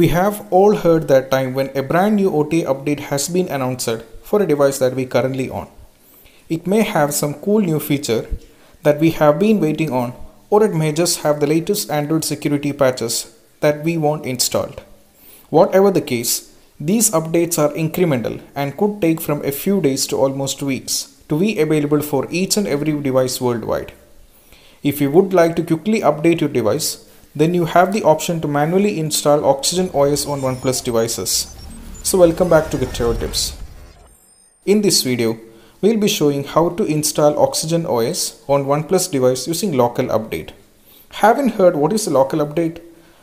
We have all heard that time when a brand new OTA update has been announced for a device that we currently own. It may have some cool new feature that we have been waiting on or it may just have the latest Android security patches that we want installed. Whatever the case, these updates are incremental and could take from a few days to almost weeks to be available for each and every device worldwide. If you would like to quickly update your device, then you have the option to manually install Oxygen OS on OnePlus devices. So welcome back to Get Droid Tips. In this video, we'll be showing how to install Oxygen OS on OnePlus device using local update. Haven't heard what is a local update?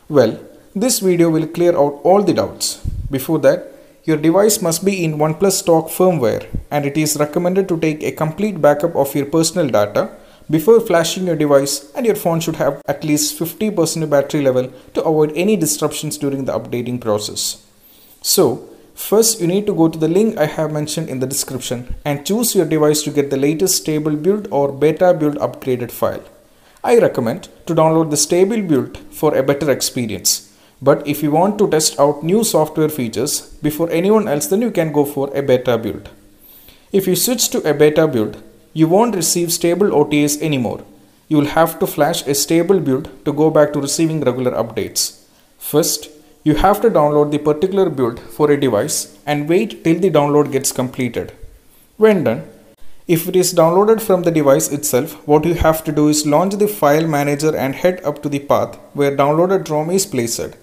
Well, this video will clear out all the doubts. Before that, your device must be in OnePlus stock firmware and it is recommended to take a complete backup of your personal data before flashing your device and your phone should have at least 50% battery level to avoid any disruptions during the updating process. So, first you need to go to the link I have mentioned in the description and choose your device to get the latest stable build or beta build upgraded file. I recommend to download the stable build for a better experience. But if you want to test out new software features before anyone else then you can go for a beta build. If you switch to a beta build, you won't receive stable OTAs anymore. You will have to flash a stable build to go back to receiving regular updates. First, you have to download the particular build for a device and wait till the download gets completed. When done, if it is downloaded from the device itself, what you have to do is launch the file manager and head up to the path where downloaded ROM is placed.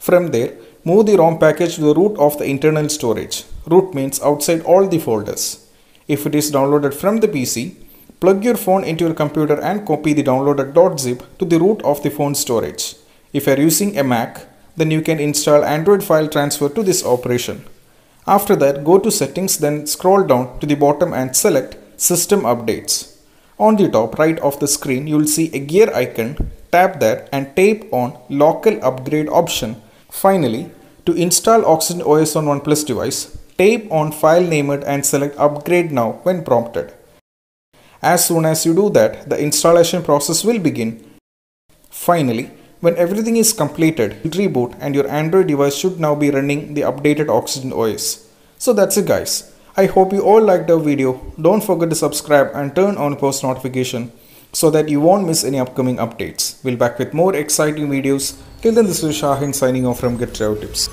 From there, move the ROM package to the root of the internal storage. Root means outside all the folders. If it is downloaded from the PC, plug your phone into your computer and copy the downloaded .zip to the root of the phone storage. If you are using a Mac, then you can install Android file transfer to this operation. After that, go to settings then scroll down to the bottom and select system updates. On the top right of the screen, you will see a gear icon. Tap that and tap on local upgrade option. Finally, to install Oxygen OS on OnePlus device, Tap on file named and select upgrade now when prompted. As soon as you do that, the installation process will begin. Finally, when everything is completed, reboot and your Android device should now be running the updated Oxygen OS. So that's it guys. I hope you all liked our video. Don't forget to subscribe and turn on post notification so that you won't miss any upcoming updates. We'll back with more exciting videos. Till then this is Shahin signing off from Get Tips.